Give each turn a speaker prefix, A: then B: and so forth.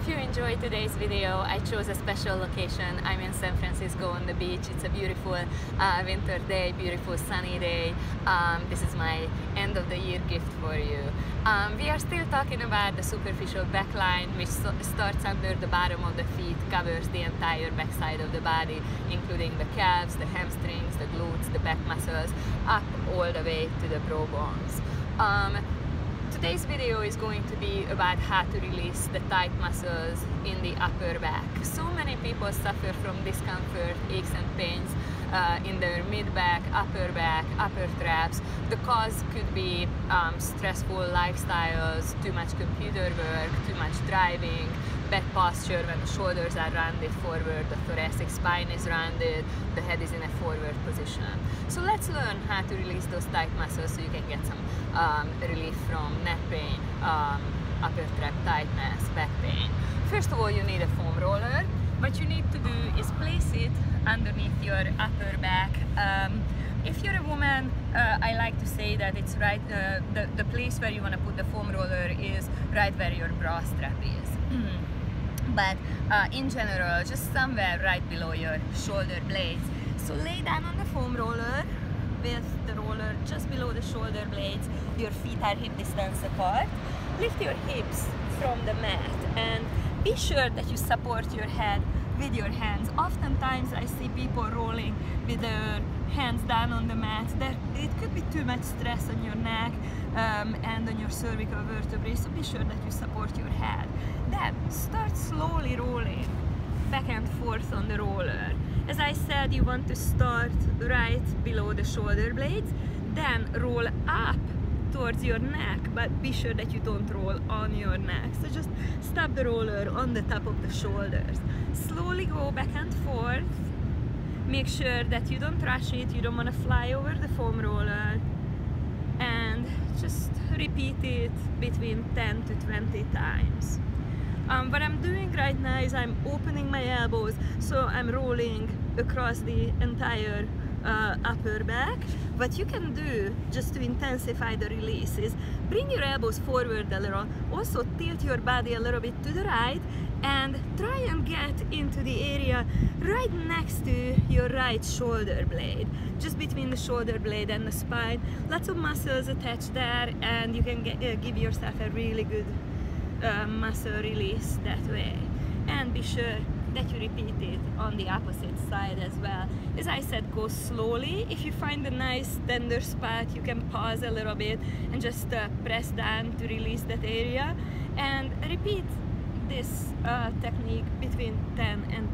A: hope you enjoyed today's video. I chose a special location. I'm in San Francisco on the beach. It's a beautiful uh, winter day, beautiful sunny day. Um, this is my end of the year gift for you. Um, we are still talking about the superficial backline which starts under the bottom of the feet, covers the entire backside of the body, including the calves, the hamstrings, the glutes, the back muscles, up all the way to the brow bones. Um, Today's video is going to be about how to release the tight muscles in the upper back. So many people suffer from discomfort, aches and pains uh, in their mid back, upper back, upper traps. The cause could be um, stressful lifestyles, too much computer work, too much driving, bad posture when the shoulders are rounded forward, the thoracic spine is rounded, the head is in a forward position. So let's learn how to release those tight muscles so you can get some um, relief from neck pain, um, upper trap tightness, back pain. First of all, you need a foam roller. What you need to do is place it underneath your upper back. Um, if you're a woman, uh, I like to say that it's right, uh, the, the place where you want to put the foam roller is right where your bra strap is. but uh, in general, just somewhere right below your shoulder blades. So lay down on the foam roller with the roller just below the shoulder blades. Your feet are hip distance apart. Lift your hips from the mat and be sure that you support your head with your hands. Oftentimes I see people rolling with their hands down on the mat. There, it could be too much stress on your neck um, and on your cervical vertebrae, so be sure that you support your head. Then start slowly rolling back and forth on the roller. As I said, you want to start right below the shoulder blades, then roll up towards your neck, but be sure that you don't roll on your neck. So just stop the roller on the top of the shoulders. Slowly go back and forth. Make sure that you don't rush it, you don't want to fly over the foam roller. And just repeat it between 10 to 20 times. Um, what I'm doing right now is I'm opening my elbows, so I'm rolling across the entire uh, upper back. What you can do just to intensify the release is bring your elbows forward a little, also tilt your body a little bit to the right and try and get into the area right next to your right shoulder blade just between the shoulder blade and the spine lots of muscles attached there and you can get, uh, give yourself a really good uh, muscle release that way. And be sure that you repeat it on the opposite side as well. As I said go slowly. If you find a nice tender spot you can pause a little bit and just uh, press down to release that area. And repeat this uh, technique between 10 and